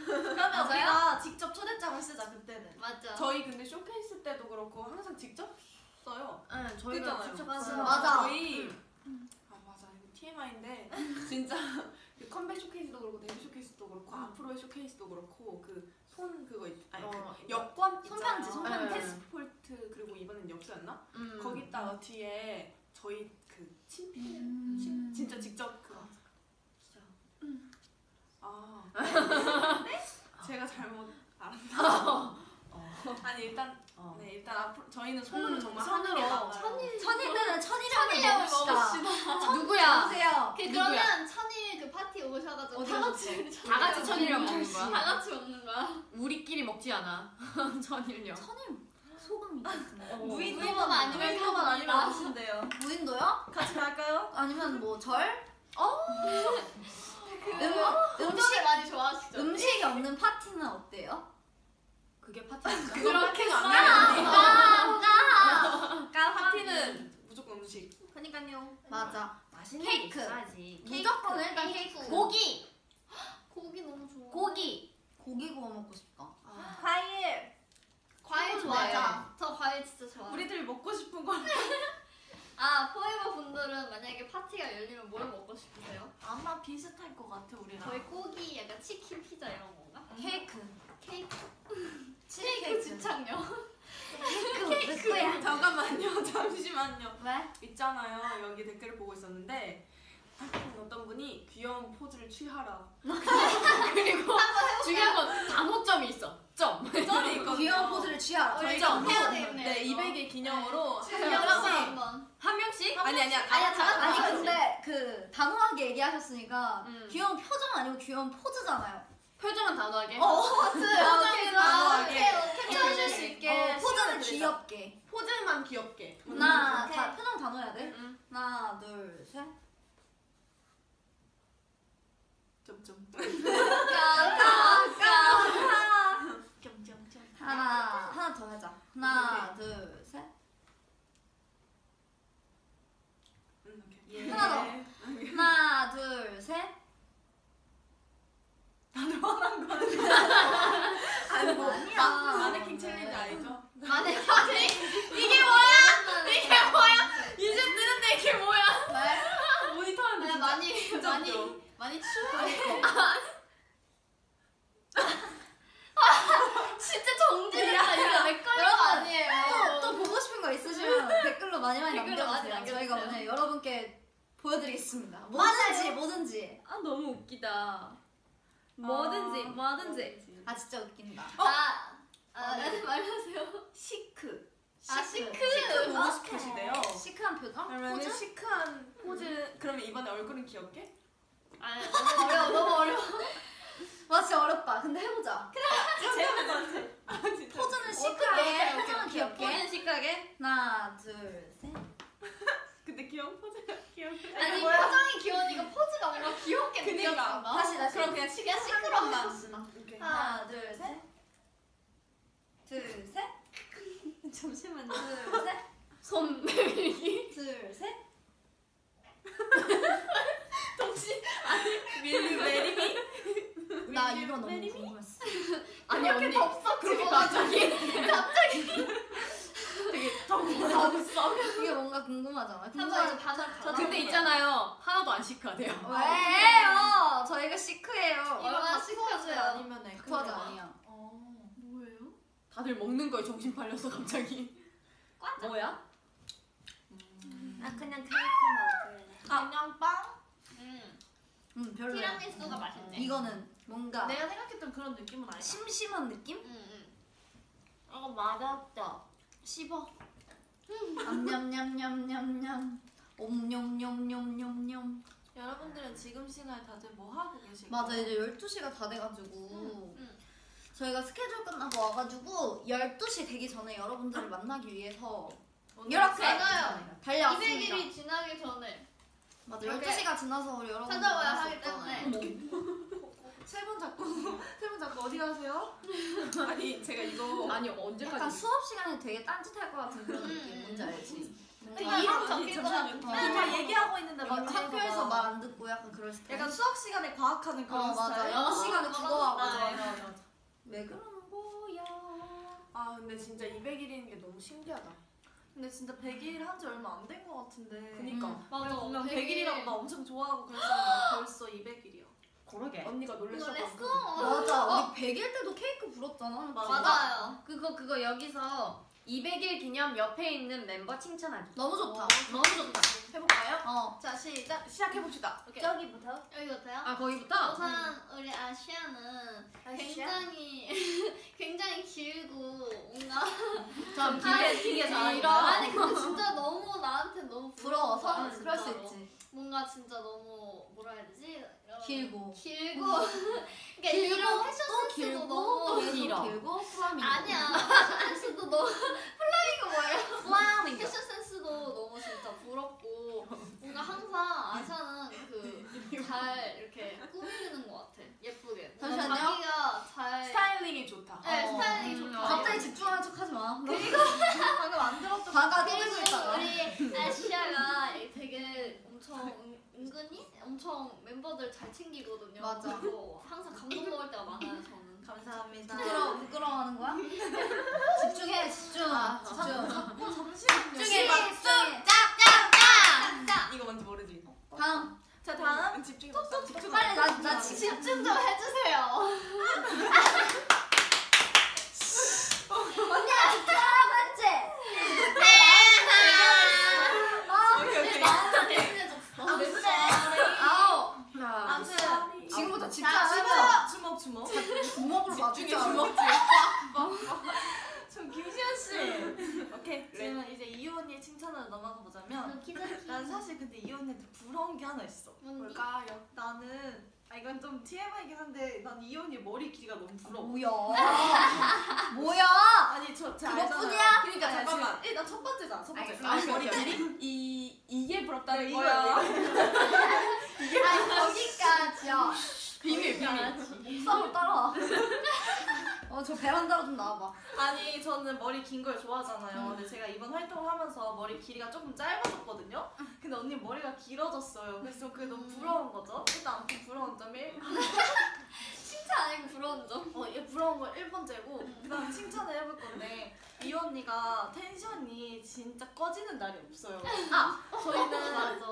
[SPEAKER 5] 그러면
[SPEAKER 1] 맞아요?
[SPEAKER 5] 우리가 직접 초대장을 쓰자 그때는.
[SPEAKER 1] 맞아.
[SPEAKER 2] 저희 근데 쇼케이스 때도 그렇고 항상 직접 써요.
[SPEAKER 3] 응 저희가. 직접
[SPEAKER 1] 맞아.
[SPEAKER 3] 써요.
[SPEAKER 4] 맞아.
[SPEAKER 2] 저희 아 맞아 이거 TMI인데 <laughs> 진짜 그 컴백 쇼케이스도 그렇고 데뷔 쇼케이스도 그렇고 앞으로의 쇼케이스도 그렇고 그 손 그거 있, 아니
[SPEAKER 3] 어,
[SPEAKER 2] 그 여권
[SPEAKER 4] 손편지.
[SPEAKER 3] 손편지.
[SPEAKER 2] 패스포트 그리고 이번엔 엽서였나?
[SPEAKER 3] 음.
[SPEAKER 2] 거기다가 뒤에 저희 그 친필
[SPEAKER 4] 음.
[SPEAKER 2] 친- 진짜 직접 그아 제가 잘못 알았나? 아니 일단
[SPEAKER 3] 어.
[SPEAKER 2] 네 일단 앞으로 저희는 손으로
[SPEAKER 3] 음,
[SPEAKER 2] 정말
[SPEAKER 3] 손으로.
[SPEAKER 4] 천일 천일염을
[SPEAKER 1] 천일염을
[SPEAKER 4] 먹읍시다.
[SPEAKER 3] 누구야?
[SPEAKER 1] 그
[SPEAKER 3] 누구야?
[SPEAKER 1] 그러면 천일
[SPEAKER 4] 어디
[SPEAKER 1] 다 같이 <laughs>
[SPEAKER 3] 다 같이 천일염 먹는
[SPEAKER 1] 다
[SPEAKER 3] 거야.
[SPEAKER 1] 같이 먹는 거야.
[SPEAKER 3] 우리끼리 먹지 않아. <laughs> 천일염.
[SPEAKER 4] 천일 소금이 거. <laughs>
[SPEAKER 1] 무인도만 아니면
[SPEAKER 5] 무인도만 아니면. 오신대요.
[SPEAKER 4] 무인도요?
[SPEAKER 5] 같이 갈까요?
[SPEAKER 4] 아니면 뭐 절?
[SPEAKER 1] 그
[SPEAKER 4] 음,
[SPEAKER 1] 음식 많이 좋아하시죠?
[SPEAKER 4] 음식이 없는 파티는 어때요?
[SPEAKER 3] 그게 파티였어.
[SPEAKER 2] 그렇게 안
[SPEAKER 4] 아,
[SPEAKER 2] 나요.
[SPEAKER 4] 까
[SPEAKER 2] 파티는 무조건 음식.
[SPEAKER 5] 그니까요.
[SPEAKER 4] 맞아.
[SPEAKER 3] 맛있는
[SPEAKER 4] 케이크.
[SPEAKER 3] 게 있어야지.
[SPEAKER 4] 무조건 일단
[SPEAKER 1] 케이크.
[SPEAKER 3] 고기.
[SPEAKER 1] 고기 너무 좋아.
[SPEAKER 4] 고기. 고기 구워 먹고 싶다.
[SPEAKER 5] 과일.
[SPEAKER 1] 과일 좋아해요. 저 과일 진짜 좋아해요.
[SPEAKER 2] 우리들이 먹고 싶은 걸 <laughs>
[SPEAKER 1] 아 포에버 분들은 만약에 파티가 열리면 뭘 먹고 싶으세요?
[SPEAKER 5] 아마 비슷할 것 같아 우리랑.
[SPEAKER 1] 저희 고기, 약간 치킨, 피자 이런 건가?
[SPEAKER 4] 케이크.
[SPEAKER 1] 케이크,
[SPEAKER 4] 치즈
[SPEAKER 1] 케이크 <laughs> 집착력.
[SPEAKER 4] 케이크 누구야?
[SPEAKER 2] 잠깐만요 <laughs> 잠시만요
[SPEAKER 4] 왜?
[SPEAKER 2] 있잖아요 여기 댓글을 보고 있었는데 어떤 분이 귀여운 포즈를 취하라 <laughs>
[SPEAKER 3] 그리고 중요한 건 단호점이 있어. 점.
[SPEAKER 2] 점이 있거든요
[SPEAKER 4] 귀여운 포즈를 취하라.
[SPEAKER 1] 우리
[SPEAKER 2] 저희가
[SPEAKER 1] 좀 해야 되겠네요.
[SPEAKER 2] 네
[SPEAKER 1] 이거.
[SPEAKER 2] 200일 기념으로 한한
[SPEAKER 1] 명씩. 한
[SPEAKER 3] 명씩?
[SPEAKER 2] 아니 아니야
[SPEAKER 1] 아니야, 다.
[SPEAKER 4] 아니 근데 그 단호하게 얘기하셨으니까
[SPEAKER 3] 음.
[SPEAKER 4] 귀여운 표정 아니고 귀여운 포즈잖아요.
[SPEAKER 3] 표정은 단호하게.
[SPEAKER 4] 표정이
[SPEAKER 2] 단호하게.
[SPEAKER 4] 캡처해줄 수 있게
[SPEAKER 5] 어,
[SPEAKER 4] 포즈는
[SPEAKER 5] 내자.
[SPEAKER 4] 귀엽게.
[SPEAKER 2] 포즈만 귀엽게
[SPEAKER 4] 하나,
[SPEAKER 1] 오케이.
[SPEAKER 4] 다 표정 단호해야 돼.
[SPEAKER 3] 응.
[SPEAKER 4] 하나, 둘, 셋.
[SPEAKER 2] 점점
[SPEAKER 5] 점점점. <laughs>
[SPEAKER 4] 하나, 하나 더 하자. 하나, 둘, 셋.
[SPEAKER 2] 음.
[SPEAKER 4] 하나 더.
[SPEAKER 2] 네.
[SPEAKER 4] 하나, 둘, 셋.
[SPEAKER 2] 나도 화난 거는 뭐, 아니 뭐
[SPEAKER 4] 아니야.
[SPEAKER 2] 마네킹 챌린지 알죠?
[SPEAKER 1] 마네킹
[SPEAKER 3] 이게 뭐야? 이게 뭐야? 이제 뜨는데 이게 뭐야?
[SPEAKER 4] 네?
[SPEAKER 2] 모니터는 진짜
[SPEAKER 1] 많이
[SPEAKER 2] 진짜
[SPEAKER 1] 많이 많이 추워. <laughs>
[SPEAKER 4] 진짜 정진이야. 이거 맥걸려 아니에요. 또, 보고 싶은 거 있으시면 음.
[SPEAKER 1] 댓글로 많이 많이
[SPEAKER 4] 남겨주세요. 저희가 오늘 여러분께 보여드리겠습니다. 뭐든지 뭐든지.
[SPEAKER 3] 아 너무 웃기다. 뭐든지 뭐든지.
[SPEAKER 4] 아 진짜 웃긴다.
[SPEAKER 1] 아, 아, 네, 말하세요.
[SPEAKER 2] 시크.
[SPEAKER 1] 아, chic.
[SPEAKER 2] chic. chic 보고. 싶으시대요.
[SPEAKER 4] chic한 표정?
[SPEAKER 2] 그러면
[SPEAKER 4] 포즈?
[SPEAKER 2] chic한 포즈. 그러면 이번에 얼굴은 귀엽게?
[SPEAKER 1] 아, 너무 어려워, 너무 어려워.
[SPEAKER 4] 와 진짜 어렵다. 근데 해보자.
[SPEAKER 2] 재밌는 것 같아. 아 진짜.
[SPEAKER 4] 포즈는 chic하게, 표정은. 귀엽게.
[SPEAKER 3] 포즈 chic하게.
[SPEAKER 4] 하나, 둘, 셋. <laughs>
[SPEAKER 2] 근데 귀여운 귀엽게.
[SPEAKER 1] 아니? 표정이 귀여우니까 포즈가 뭔가 귀엽게
[SPEAKER 2] 그니까.
[SPEAKER 4] 다시 다시.
[SPEAKER 1] 그럼 그냥 해봅시다.
[SPEAKER 2] 오케이.
[SPEAKER 4] 하나, <laughs> 둘, 셋. 둘, 셋.
[SPEAKER 3] 잠시만요.
[SPEAKER 4] 둘, 셋.
[SPEAKER 3] 손 내밀기.
[SPEAKER 4] 둘, 셋.
[SPEAKER 3] Will you marry me.
[SPEAKER 4] 나 이거 너무 궁금했어.
[SPEAKER 3] 아니 언니 그렇게 갑자기 되게 정답했어.
[SPEAKER 4] 이게 뭔가 궁금하잖아.
[SPEAKER 1] 한번 이제
[SPEAKER 4] 궁금한.
[SPEAKER 1] 반을
[SPEAKER 3] 저
[SPEAKER 1] 갈아.
[SPEAKER 3] 근데 있잖아요 하나도 안 시크하대요.
[SPEAKER 4] 왜요? 저희가 시크해요.
[SPEAKER 1] 얼마나 시크하세요?
[SPEAKER 5] 아니면 네,
[SPEAKER 4] 쿠아즈 아니야.
[SPEAKER 3] 뭐예요? 다들 먹는 거에 정신 팔려서 갑자기. 뭐야?
[SPEAKER 1] 아, 그냥 케이크 먹을래.
[SPEAKER 5] 그냥 빵?
[SPEAKER 1] 음,
[SPEAKER 4] 음 별로야.
[SPEAKER 1] 티라미수가 맛있네.
[SPEAKER 4] 이거는 뭔가
[SPEAKER 5] 내가 생각했던 그런 느낌은 아니다.
[SPEAKER 4] 심심한 느낌?
[SPEAKER 1] 음, 음.
[SPEAKER 5] 이거 맛없다. 씹어.
[SPEAKER 4] 암냠냠냠냠냠. 옴뇸뇸뇸뇸뇸.
[SPEAKER 5] 여러분들은 지금 시간에 다들 뭐 하고 계실까요?
[SPEAKER 4] 맞아 이제 12시가 다 돼가지고
[SPEAKER 1] 음.
[SPEAKER 4] 저희가 스케줄 끝나고 와가지고 12시 되기 전에 여러분들을 만나기 위해서 이렇게
[SPEAKER 1] 맞아요.
[SPEAKER 4] 달려왔습니다
[SPEAKER 1] 200일이 지나기 전에
[SPEAKER 4] 맞아
[SPEAKER 1] 이렇게
[SPEAKER 4] 12시가 지나서 우리 여러분들
[SPEAKER 1] 찾아와야 하기 때문에.
[SPEAKER 5] 세분 잡고 세 분 잡고 어디 가세요?
[SPEAKER 2] 아니 제가 이거
[SPEAKER 3] 아니
[SPEAKER 4] 약간
[SPEAKER 3] 언제까지?
[SPEAKER 4] 수업 시간에 되게 딴짓할 것 같은 그런
[SPEAKER 1] 음,
[SPEAKER 4] 느낌
[SPEAKER 1] 음,
[SPEAKER 4] 뭔지
[SPEAKER 1] 음.
[SPEAKER 4] 알지?
[SPEAKER 1] 근데 이름. 같은
[SPEAKER 4] 어.
[SPEAKER 5] 다 얘기하고 있는데
[SPEAKER 4] 막 학교에서
[SPEAKER 5] 봐.
[SPEAKER 4] 말안 듣고 약간 그럴 스타일
[SPEAKER 5] 약간 수학 시간에 과학하는
[SPEAKER 4] 어
[SPEAKER 5] 그런
[SPEAKER 4] 맞아
[SPEAKER 5] 스타일.
[SPEAKER 4] 영어 시간에
[SPEAKER 1] 어,
[SPEAKER 4] 국어하고
[SPEAKER 1] 맞아,
[SPEAKER 4] 막
[SPEAKER 5] 맞아, 맞아.
[SPEAKER 4] 왜 그러는 거야
[SPEAKER 2] 아 근데 진짜 200일인 게 너무 신기하다.
[SPEAKER 5] 근데 진짜 100일 한 지 얼마 안된것 같은데.
[SPEAKER 2] 그니까
[SPEAKER 4] 음.
[SPEAKER 1] 맞아.
[SPEAKER 5] 분명
[SPEAKER 1] 100일.
[SPEAKER 5] 100일이라고 나 엄청 좋아하고 그랬었는데 <gasps> 벌써 200일이야.
[SPEAKER 3] 그러게.
[SPEAKER 2] 언니가 놀랬어.
[SPEAKER 1] 놀랬어.
[SPEAKER 4] 맞아
[SPEAKER 1] 어,
[SPEAKER 4] 우리 100일 때도 케이크 불었잖아
[SPEAKER 1] 맞아요.
[SPEAKER 3] 그거 그거 여기서 200일 기념 옆에 있는 멤버 칭찬하기.
[SPEAKER 4] 너무 좋다
[SPEAKER 3] 너무 좋다.
[SPEAKER 5] 해볼까요?
[SPEAKER 4] 어
[SPEAKER 5] 자 시작 시작해봅시다.
[SPEAKER 1] 오케이.
[SPEAKER 5] 저기부터.
[SPEAKER 1] 여기부터요?
[SPEAKER 3] 아 거기부터?
[SPEAKER 1] 우선 우리 아시아는 굉장히 <laughs> 굉장히 길고 뭔가 <laughs>
[SPEAKER 3] 전 되게
[SPEAKER 1] 길어.
[SPEAKER 3] 잘한다.
[SPEAKER 1] 아니 근데 진짜 너무 나한테 너무
[SPEAKER 4] 부러워서
[SPEAKER 1] 부러워서
[SPEAKER 4] 그럴 수. 있지
[SPEAKER 1] 뭔가 진짜 너무 뭐라 해야 되지? 이런-
[SPEAKER 4] 길고.
[SPEAKER 1] 길고. <laughs> 그러니까 이런 패션
[SPEAKER 4] 또
[SPEAKER 1] 센스도
[SPEAKER 4] 길고
[SPEAKER 1] 너무
[SPEAKER 4] 또 <laughs>
[SPEAKER 3] 길어.
[SPEAKER 4] 길고 플라밍고.
[SPEAKER 1] 아니야. 패션 센스도 너무 <laughs> 플라밍고 뭐예요?
[SPEAKER 4] 플라밍고.
[SPEAKER 1] 패션 센스도 너무 진짜 부럽고. 뭔가 항상 아샤는 그 잘 이렇게 꾸미는 것 같아 예쁘게
[SPEAKER 4] 잠시만요.
[SPEAKER 1] 자기가 잘
[SPEAKER 2] 스타일링이 좋다.
[SPEAKER 1] 네,
[SPEAKER 4] 어.
[SPEAKER 1] 스타일링이
[SPEAKER 3] 음,
[SPEAKER 1] 좋다
[SPEAKER 4] 갑자기 집중하는 척 하지 마 <laughs>
[SPEAKER 5] 방금 안 들었던
[SPEAKER 4] 바가 떠들고
[SPEAKER 1] 그리고
[SPEAKER 4] 있다가
[SPEAKER 1] 우리 아시아가 되게 엄청 은- 은근히 엄청 멤버들 잘 챙기거든요
[SPEAKER 4] 맞아.
[SPEAKER 1] 그리고 항상 감동 먹을 때가 많아요 저는
[SPEAKER 5] 감사합니다.
[SPEAKER 4] 부끄러워 <laughs> 부끄러워하는 거야? 집중해 집중
[SPEAKER 5] 아,
[SPEAKER 4] 집중
[SPEAKER 5] 어, 잠시만요.
[SPEAKER 4] 집중해 집중
[SPEAKER 1] 짝짝짝
[SPEAKER 2] 이거 뭔지 모르지?
[SPEAKER 4] 다음
[SPEAKER 5] 자 다음.
[SPEAKER 2] 없어. 집중.
[SPEAKER 4] 빨리 나나 집중
[SPEAKER 1] 집중 좀 해주세요 <laughs> <laughs>
[SPEAKER 4] 언니야 집중하라고
[SPEAKER 2] 오케이 오케이.
[SPEAKER 1] 마음을 대신해줬어
[SPEAKER 4] 했지? 아우
[SPEAKER 5] 아무튼
[SPEAKER 4] 지금부터
[SPEAKER 1] 자,
[SPEAKER 4] 집중하고
[SPEAKER 2] 주먹 주먹.
[SPEAKER 4] 주먹으로
[SPEAKER 2] 집중해
[SPEAKER 4] 맞추자
[SPEAKER 2] 주먹.
[SPEAKER 5] 좀 김시현 씨.
[SPEAKER 2] 오케이.
[SPEAKER 5] 지금 이제 이유 언니의 칭찬으로 넘어가 보자면
[SPEAKER 1] 기다려 <laughs>
[SPEAKER 5] 난 사실 근데 이유 언니한테 부러운 게 하나 있어. 뭘까요? 나는 아 이건 좀 TMI이긴 한데 난 이유 언니 머리 길이가 너무 부러워.
[SPEAKER 4] 뭐야 <laughs> 뭐야
[SPEAKER 5] 아니 저제
[SPEAKER 4] 그것뿐이야?
[SPEAKER 2] 그러니까 잠깐만.
[SPEAKER 5] 일단 첫 번째잖아. 첫 번째.
[SPEAKER 3] 알겠어.
[SPEAKER 2] 머리 길이? <laughs> 이 이게 부럽다는
[SPEAKER 5] 네,
[SPEAKER 2] 거야.
[SPEAKER 4] 아 여기까지야
[SPEAKER 2] 비밀 비밀.
[SPEAKER 4] 목싸움 따라와 <laughs> 어 저 베란다로 좀 나와봐
[SPEAKER 5] 아니 저는 머리 긴 걸 좋아하잖아요. 근데 제가 이번 활동을 하면서 머리 길이가 조금 짧아졌거든요. 근데 언니 머리가 길어졌어요. 그래서 좀 그게 너무 부러운 거죠. 일단 아무튼 부러운 점 1. <laughs>
[SPEAKER 1] 칭찬 아니고 부러운 점
[SPEAKER 5] 어, 얘 부러운 거 1번째고 그다음 칭찬을 해볼 건데 이 언니가 텐션이 진짜 꺼지는 날이 없어요. 아 저희는
[SPEAKER 1] 맞아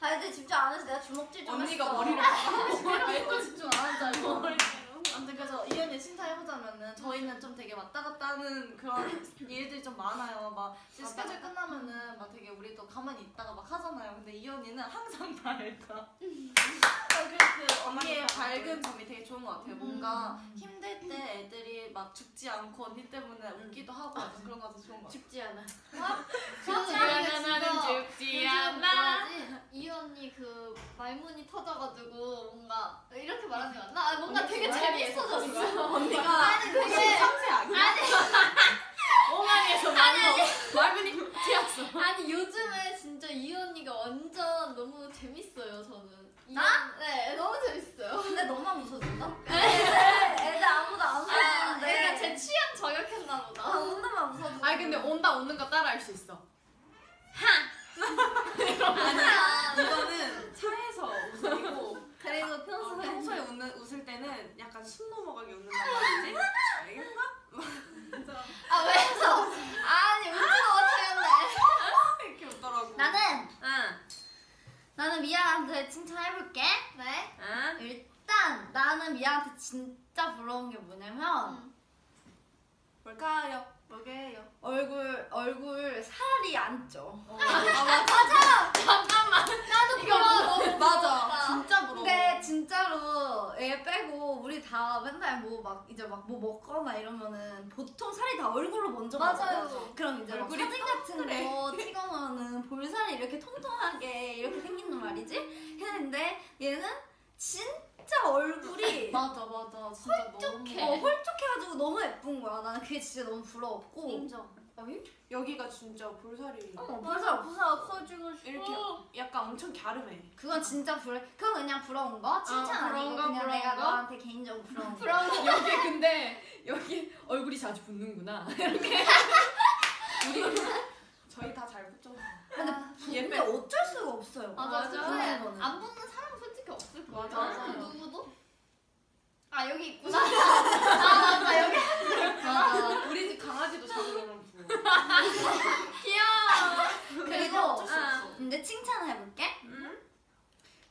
[SPEAKER 4] 아 근데 집중 안 해서 내가 주먹질 좀
[SPEAKER 2] 언니가
[SPEAKER 4] 했어
[SPEAKER 2] 머리를 <laughs>
[SPEAKER 5] 알고 집중 안 한다고. <laughs> 아무튼 그래서 이현이 칭찬해보자면은 저희는 좀 되게 왔다 갔다 하는 그런 <laughs> 일들이 좀 많아요. 막 이제 스케줄 끝나면은 막 되게 우리도 가만히 있다가 막 하잖아요. 근데 이현이는 항상 <laughs> 밝아. 그, <laughs> 그 언니의 밝은 점이 되게 좋은 것 같아요. 뭔가 힘들 때 애들이 막 죽지 않고 언니 때문에 웃기도 하고 약간 그런 거 좋은 것 같아요.
[SPEAKER 3] 죽지 않아.
[SPEAKER 1] 그
[SPEAKER 3] 나는 나는 죽지 않아.
[SPEAKER 1] 뭐지? 이 언니 그 말문이 터져가지고 뭔가 이렇게 말하는 게 맞나? 아, 뭔가 되게 재 밌어졌어. <laughs>
[SPEAKER 2] 언니가
[SPEAKER 1] 아니 되게
[SPEAKER 2] 상세 아니야?
[SPEAKER 3] 엉아리에서 말고 말문이 튀었어.
[SPEAKER 1] 아니 요즘에 진짜 이 언니가 완전 너무 재밌어요 저는. 이
[SPEAKER 4] 나?
[SPEAKER 1] 언- 네 너무 재밌어요.
[SPEAKER 4] 근데 너만 웃어준다? 애들, <laughs> 애들 아무도 안
[SPEAKER 1] 아,
[SPEAKER 4] 웃어주는데
[SPEAKER 1] 내가 제 취향 저격했나
[SPEAKER 4] 아,
[SPEAKER 1] 보다.
[SPEAKER 4] 혼자만 웃어주고
[SPEAKER 3] 아니 근데 온다 웃는 거 따라 할 수 있어.
[SPEAKER 2] 이거는 차에서 웃음이고
[SPEAKER 4] 그리고
[SPEAKER 2] 어,
[SPEAKER 4] 평소에
[SPEAKER 2] 평소에 웃는, 웃을 숨 넘어가게 웃는단 말이지? 알겠나?
[SPEAKER 1] 아 왜서? 아니 웃지도 못하겠네.
[SPEAKER 2] 이렇게 웃더라고
[SPEAKER 4] 나는
[SPEAKER 3] 응.
[SPEAKER 4] 나는 미아한테 칭찬해볼게
[SPEAKER 1] 네.
[SPEAKER 3] 응.
[SPEAKER 4] 일단 나는 미아한테 진짜 부러운 게 뭐냐면
[SPEAKER 2] 뭘까요? 뭐게요?
[SPEAKER 4] 얼굴 얼굴 살이 안 쪄.
[SPEAKER 3] 잠깐만.
[SPEAKER 1] 나도 부러워. 너무
[SPEAKER 2] 맞아. 진짜 부러워
[SPEAKER 4] 근데 진짜로 얘 빼고 우리 다 맨날 뭐 막 이제 막 뭐 먹거나 이러면은 보통 살이 다 얼굴로 먼저
[SPEAKER 1] 맞아요.
[SPEAKER 4] 가거든. 그럼 이제 막
[SPEAKER 2] 얼굴이
[SPEAKER 4] 사진 같은
[SPEAKER 2] 그래.
[SPEAKER 4] 거 찍어놓으면 볼살이 이렇게 통통하게 이렇게 생긴단 말이지. 했는데 얘는 진 짜 얼굴이 <laughs>
[SPEAKER 5] 맞아 맞아 진짜
[SPEAKER 1] 홀쭉해.
[SPEAKER 4] 어, 홀쭉해가지고 너무 예쁜 거야. 나는 그게 진짜 너무 부러웠고.
[SPEAKER 5] 인정.
[SPEAKER 2] 여기가 진짜 볼살이
[SPEAKER 4] 어, 볼살
[SPEAKER 5] 부사 커지고 싶어.
[SPEAKER 2] 이렇게 약간 엄청 갸름해
[SPEAKER 4] 그건 진짜 부러. 그건 그냥 부러운 거. 칭찬
[SPEAKER 3] 어, 부러운
[SPEAKER 4] 아니고
[SPEAKER 3] 거,
[SPEAKER 4] 그냥
[SPEAKER 3] 부러운
[SPEAKER 4] 내가
[SPEAKER 3] 거?
[SPEAKER 4] 너한테 개인적으로 부러운 거.
[SPEAKER 1] 부러워.
[SPEAKER 3] 여기 근데 여기 얼굴이 자주 붓는구나. <laughs>
[SPEAKER 2] 저희 다 잘 붙죠
[SPEAKER 4] 근데 근데 어쩔 수가 없어요.
[SPEAKER 1] 맞아.
[SPEAKER 3] 맞아.
[SPEAKER 1] 안 붙는 거야.
[SPEAKER 2] 맞아.
[SPEAKER 1] 그 누구도? 아 여기 있구나. 아 맞아 <laughs> 여기.
[SPEAKER 4] 맞아.
[SPEAKER 2] 우리 집 강아지도 자주로는 부어 <laughs>
[SPEAKER 1] 귀여워.
[SPEAKER 4] 그리고
[SPEAKER 3] 아.
[SPEAKER 4] 근데 칭찬을 해볼게.
[SPEAKER 2] 응?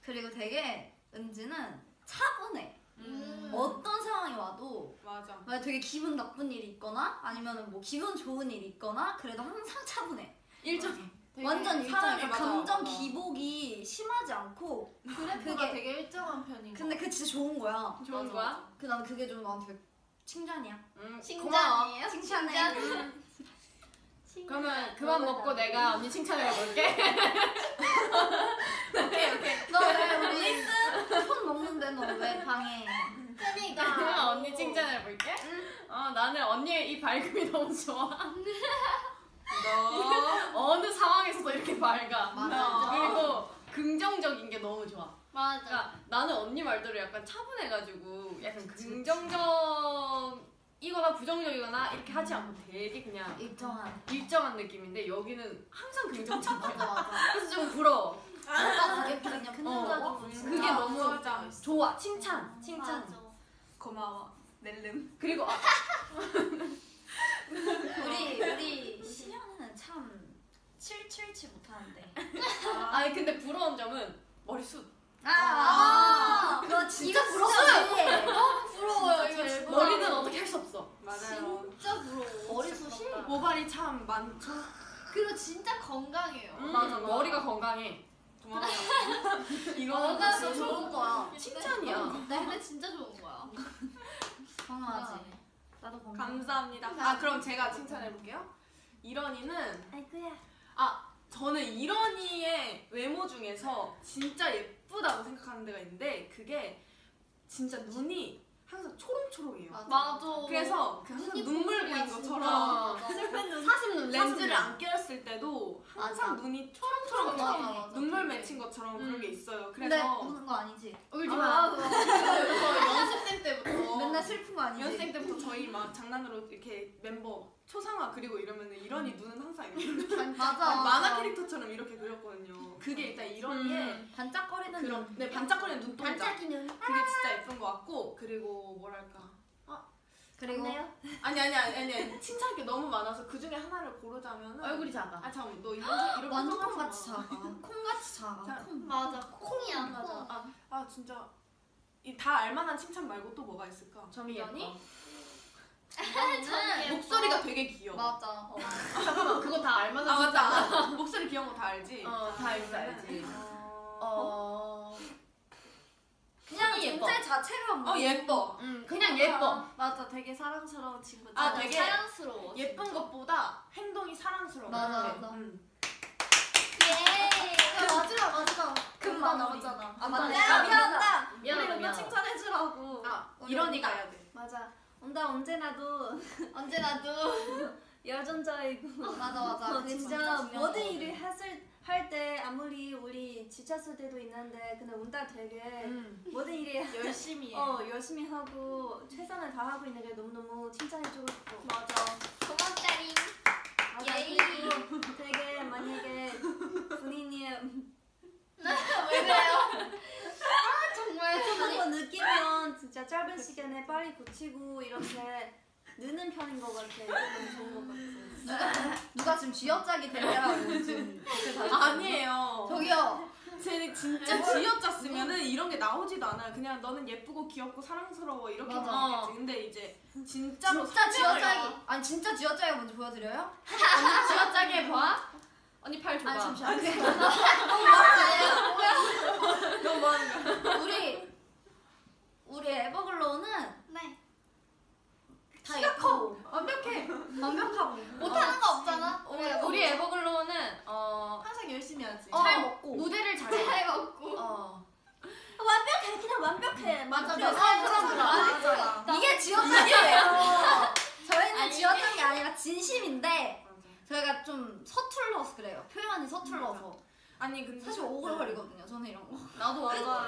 [SPEAKER 4] 그리고 되게 은지는 차분해.
[SPEAKER 1] 음.
[SPEAKER 4] 어떤 상황이 와도
[SPEAKER 2] 맞아
[SPEAKER 4] 만약 되게 기분 나쁜 일이 있거나 아니면 뭐 기분 좋은 일이 있거나 그래도 항상 차분해.
[SPEAKER 3] 일정해.
[SPEAKER 4] 완전 사람의. 감정
[SPEAKER 2] 어.
[SPEAKER 4] 기복이 심하지 않고
[SPEAKER 5] 그래프가
[SPEAKER 4] 그게-
[SPEAKER 5] 되게 일정한 편인 거.
[SPEAKER 4] 근데 그게 진짜 좋은 거야.
[SPEAKER 3] 좋은. 거야?
[SPEAKER 4] 그난 그게 좀 나한테 칭찬이야.
[SPEAKER 3] 응. 고마워.
[SPEAKER 1] 칭찬이에요?
[SPEAKER 4] 칭찬해.
[SPEAKER 1] 칭찬.
[SPEAKER 3] 그러면 그만 먹고 내가 언니 칭찬을 해볼게. <laughs>
[SPEAKER 2] 오케이 오케이
[SPEAKER 4] 너왜 우리 손 먹는데 너 왜 방해?
[SPEAKER 1] 그니까. <laughs>
[SPEAKER 3] 그러면 언니 칭찬을 해볼게. 어 나는 언니의 이 밝음이 너무 좋아. <laughs>
[SPEAKER 2] 너
[SPEAKER 3] 어느 상황에서도 이렇게 밝아.
[SPEAKER 4] 맞아.
[SPEAKER 3] 그리고 긍정적인 게 너무 좋아.
[SPEAKER 1] 맞아.
[SPEAKER 3] 그러니까 나는 언니 말대로 약간 차분해가지고 약간 긍정적이거나 부정적이거나 이렇게 하지 않고 되게 그냥
[SPEAKER 4] 일정한.
[SPEAKER 3] 일정한 느낌인데 여기는 항상 긍정적이야. <laughs>
[SPEAKER 4] 맞아 맞아.
[SPEAKER 3] 그래서 좀 부러워.
[SPEAKER 4] 오빠 그게 그냥
[SPEAKER 3] 어,
[SPEAKER 4] 긍정적이고
[SPEAKER 3] 그게
[SPEAKER 2] 아,
[SPEAKER 3] 너무
[SPEAKER 2] 맞아.
[SPEAKER 3] 좋아. 칭찬, 칭찬.
[SPEAKER 1] 맞아.
[SPEAKER 2] 고마워 넬름
[SPEAKER 3] 그리고 아,
[SPEAKER 4] 우리 우리 참 칠칠치 못하는데.
[SPEAKER 3] 아니 근데 부러운 점은 머리숱.
[SPEAKER 4] 아, 그거 진짜
[SPEAKER 1] 이거
[SPEAKER 4] 부러워.
[SPEAKER 1] 너무 부러워요 이거.
[SPEAKER 3] 머리는 어떻게 할 수 없어.
[SPEAKER 2] 맞아요
[SPEAKER 1] 진짜 부러워.
[SPEAKER 4] 머리숱이
[SPEAKER 2] 모발이 참 많죠
[SPEAKER 1] 그리고 진짜 건강해요.
[SPEAKER 3] 음,
[SPEAKER 2] 맞아, 맞아.
[SPEAKER 3] 머리가 건강해.
[SPEAKER 2] 고마워요 <laughs>
[SPEAKER 1] 이거는
[SPEAKER 4] 아, 진짜 좋은 거야.
[SPEAKER 3] 칭찬이야.
[SPEAKER 1] 네, 근데 진짜 좋은 거야.
[SPEAKER 4] 건강하지. 나도 건강.
[SPEAKER 2] 감사합니다 아 그럼 제가 칭찬해 볼게요 이런이는
[SPEAKER 4] 아이고야.
[SPEAKER 2] 저는 이런이의 외모 중에서 진짜 예쁘다고 생각하는 데가 있는데 그게 진짜 눈이 항상 초롱초롱해요.
[SPEAKER 1] 맞아.
[SPEAKER 2] 그래서 그 항상
[SPEAKER 1] 눈이
[SPEAKER 2] 눈물 보인 것처럼. 슬픈 눈
[SPEAKER 3] 사슴 눈
[SPEAKER 2] 렌즈를
[SPEAKER 3] 렌즈를
[SPEAKER 2] 안 꼈을 때도 항상
[SPEAKER 4] 맞아.
[SPEAKER 2] 눈이 초롱초롱
[SPEAKER 1] 맞아,
[SPEAKER 2] 막
[SPEAKER 1] 맞아.
[SPEAKER 2] 눈물. 맺힌 것처럼
[SPEAKER 3] 음.
[SPEAKER 2] 그런 게 있어요.
[SPEAKER 4] 근데
[SPEAKER 2] 그래서
[SPEAKER 4] 우는 거 아니지?
[SPEAKER 3] 울지
[SPEAKER 1] 아,
[SPEAKER 3] 마.
[SPEAKER 1] 그거 연습생 때부터.
[SPEAKER 4] 맨날 슬픈 거 아니지?
[SPEAKER 2] 연습생 때부터 저희 막 장난으로 이렇게 멤버 초상화 그리고 이러면은 이런이 눈은 항상 이렇게 <laughs>
[SPEAKER 4] 맞아.
[SPEAKER 2] 만화 캐릭터처럼 이렇게 그렸거든요. 그게 일단 이런이의
[SPEAKER 3] 음.
[SPEAKER 4] 반짝거리는
[SPEAKER 2] 그런 네 반짝거리는 눈동자
[SPEAKER 4] 반짝이는.
[SPEAKER 2] 그게 진짜 예쁜 것 같고 그리고 뭐랄까
[SPEAKER 4] 그리고
[SPEAKER 2] 아니 아니 아니 아니 칭찬할 게 너무 많아서 그 중에 하나를 고르자면은
[SPEAKER 3] 얼굴이 작아.
[SPEAKER 2] 아잠너 이런 이런
[SPEAKER 4] 완전 콩같이
[SPEAKER 2] 마.
[SPEAKER 4] 작아. <laughs> 콩같이 작아.
[SPEAKER 2] 자,
[SPEAKER 4] 콩.
[SPEAKER 1] 맞아. 콩이야.
[SPEAKER 2] 맞아.
[SPEAKER 1] 콩.
[SPEAKER 2] 아, 아 진짜 이 다 알만한 칭찬 말고 또 뭐가 있을까?
[SPEAKER 3] 점이 예뻐.
[SPEAKER 1] 저는
[SPEAKER 2] 목소리가 되게 귀여워.
[SPEAKER 4] 맞아. 어.
[SPEAKER 3] 잠깐만 <laughs> 그거 다 알만한
[SPEAKER 2] 아. 맞다. <laughs> 목소리 귀여운 거 다 알지?
[SPEAKER 3] 어다 알지 알지.
[SPEAKER 2] 어.
[SPEAKER 3] 어.
[SPEAKER 4] 그냥
[SPEAKER 3] 예뻐.
[SPEAKER 4] 존재 자체가 뭐.
[SPEAKER 2] 어 예뻐.
[SPEAKER 3] 음 그냥 예뻐.
[SPEAKER 5] 맞아, 되게 사랑스러운 친구지.
[SPEAKER 2] 아, 되게
[SPEAKER 1] 사랑스러워.
[SPEAKER 2] 예쁜
[SPEAKER 1] 진짜.
[SPEAKER 2] 것보다 행동이 사랑스러워.
[SPEAKER 4] 맞아,
[SPEAKER 2] 네.
[SPEAKER 4] 맞아.
[SPEAKER 2] 음.
[SPEAKER 1] 예.
[SPEAKER 5] 그 마지막 마지막
[SPEAKER 4] 금방 우리.
[SPEAKER 5] 나왔잖아.
[SPEAKER 4] 아 맞네.
[SPEAKER 3] 아,
[SPEAKER 4] 미안하다.
[SPEAKER 5] 우리
[SPEAKER 3] 미안하다 미안하다.
[SPEAKER 5] 칭찬해주라고.
[SPEAKER 3] 아
[SPEAKER 2] 이러니까 해야 돼.
[SPEAKER 5] 맞아. 온다 언제나도 <laughs>
[SPEAKER 1] 언제나도
[SPEAKER 5] 열정적이고.
[SPEAKER 4] 맞아 맞아.
[SPEAKER 5] 어, 진짜 모든
[SPEAKER 4] 거.
[SPEAKER 5] 일을 했을 할 때 아무리 우리 지쳤을 때도 있는데 근데 온다 되게
[SPEAKER 2] 음.
[SPEAKER 5] 모든 일이 <laughs>
[SPEAKER 2] 열심히 해.
[SPEAKER 5] 어 열심히 하고 최선을 다하고 있는 게 너무너무 칭찬해주고 싶고
[SPEAKER 2] 맞아.
[SPEAKER 1] 고맙다링. 예이.
[SPEAKER 5] 되게 만약에 <laughs> 본인이
[SPEAKER 1] 왜 그래요? 아 정말
[SPEAKER 5] 그런 거 느끼면 진짜 짧은 시간에 빨리 고치고 이렇게 느는 편인 것 같아 너무 좋은 것 같아
[SPEAKER 4] 누가 지금 쥐어짜기 대회라고 지금. <laughs>
[SPEAKER 2] 아니에요.
[SPEAKER 4] 저기요.
[SPEAKER 2] 쟤는 진짜 쥐어짰으면은 이런 게 나오지도 않아요. 그냥 너는 예쁘고 귀엽고 사랑스러워 이렇게
[SPEAKER 4] 맞아.
[SPEAKER 2] 나오겠지. 근데 이제 진짜로
[SPEAKER 4] 진짜 쥐어짜기. 아니 진짜 쥐어짜기 먼저 보여드려요?
[SPEAKER 3] 언니 쥐어짜기 해봐. 언니 팔 줘봐.
[SPEAKER 5] 아 잠시만
[SPEAKER 2] 너무 <laughs> 많은 거야.
[SPEAKER 4] 우리 우리 에버글로우는
[SPEAKER 1] 네.
[SPEAKER 4] 다 예쁘고
[SPEAKER 2] 완벽해.
[SPEAKER 4] 완벽하고
[SPEAKER 1] 못하는 거 없잖아.
[SPEAKER 3] 우리, 우리 에버글로우는 어,
[SPEAKER 5] 항상 열심히 하지
[SPEAKER 3] 잘 먹고 무대를 잘해.
[SPEAKER 1] 잘 먹고.
[SPEAKER 3] 어.
[SPEAKER 5] 완벽해 그냥 완벽해
[SPEAKER 3] 맞아, 맞아.
[SPEAKER 5] 사람 그런
[SPEAKER 3] 맞아.
[SPEAKER 5] 맞아
[SPEAKER 4] 이게 쥐어짜기예요. 저희는
[SPEAKER 1] 아니,
[SPEAKER 4] 쥐어짠 게 아니라 진심인데 저희가 좀 서툴러서 그래요. 표현이 서툴러서
[SPEAKER 2] 아니 근데
[SPEAKER 4] 사실 오gle 걸리거든요. 저는 이런 거. <laughs>
[SPEAKER 3] 나도
[SPEAKER 5] 맞아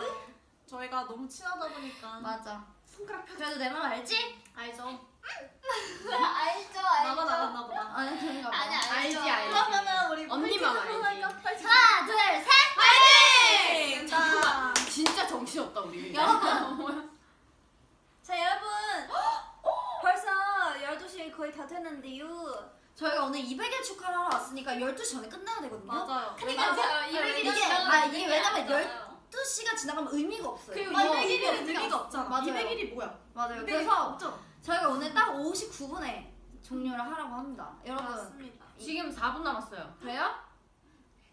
[SPEAKER 5] 저희가 너무 친하다 보니까
[SPEAKER 4] 맞아.
[SPEAKER 2] 손가락 펴.
[SPEAKER 4] 그래도 내 맘 알지?
[SPEAKER 3] 알죠.
[SPEAKER 1] 알죠, 알죠.
[SPEAKER 5] 나만 알았나 보다
[SPEAKER 4] 아니 그런가 봐.
[SPEAKER 1] 아니 알죠.
[SPEAKER 3] 알지, 알지.
[SPEAKER 5] 그러면은 우리
[SPEAKER 3] 언니만 알지.
[SPEAKER 4] 하나 둘 셋.
[SPEAKER 2] 파이팅!
[SPEAKER 5] 자,
[SPEAKER 3] 진짜 정신없다 우리.
[SPEAKER 4] 여러분 <laughs>
[SPEAKER 5] 자 여러분 벌써 12시 거의 다 됐는데요
[SPEAKER 4] 저희가 오늘 200일 축하를 하러 왔으니까 12시 전에 끝내야 되거든요.
[SPEAKER 5] 맞아요
[SPEAKER 4] 그러니까
[SPEAKER 1] 맞아요.
[SPEAKER 4] 이게-
[SPEAKER 1] 200일이
[SPEAKER 4] 아, 이게 왜냐면
[SPEAKER 1] 맞아요.
[SPEAKER 4] 12시가 지나가면 의미가 없어요.
[SPEAKER 5] 그리고
[SPEAKER 4] 맞아요.
[SPEAKER 5] 200일은 의미가 없잖아
[SPEAKER 4] 맞아요.
[SPEAKER 5] 200일이 뭐야
[SPEAKER 4] 맞아요.
[SPEAKER 5] 200일
[SPEAKER 4] 그래서
[SPEAKER 5] 없죠?
[SPEAKER 4] 저희가 오늘 딱 59분에 종료를 하라고 합니다. 여러분
[SPEAKER 5] 맞습니다
[SPEAKER 3] 지금 4분 남았어요.
[SPEAKER 4] 그래요?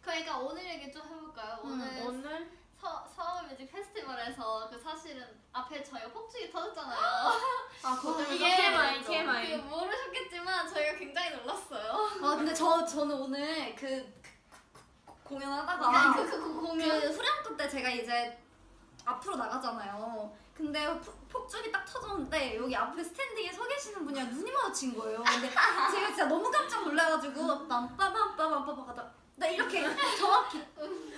[SPEAKER 1] 그러니까 오늘 얘기 좀 해볼까요?
[SPEAKER 4] 음,
[SPEAKER 1] 오늘
[SPEAKER 3] 오늘
[SPEAKER 1] 서, 서울 뮤직 페스티벌에서 그 사실은 앞에 저희가 폭죽이 터졌잖아요.
[SPEAKER 4] 아 그거 때문에
[SPEAKER 3] 이게 TMI TMI.
[SPEAKER 1] 그거 모르셨겠지만 저희가 굉장히 놀랐어요.
[SPEAKER 4] 아 근데 저 저는 오늘 그, 그- 그- 공연하다가
[SPEAKER 1] 아, 그, 그, 그 공연.
[SPEAKER 4] 그 후렴구 때 제가 이제 앞으로 나가잖아요. 근데 폭- 폭죽이 딱 터졌는데 여기 앞에 스탠딩에 서 계시는 분이랑 눈이 마주친 거예요. 근데 제가 진짜 너무 깜짝 놀라가지고 빰빠밤빠밤빠밤 하다 나 이렇게 정확히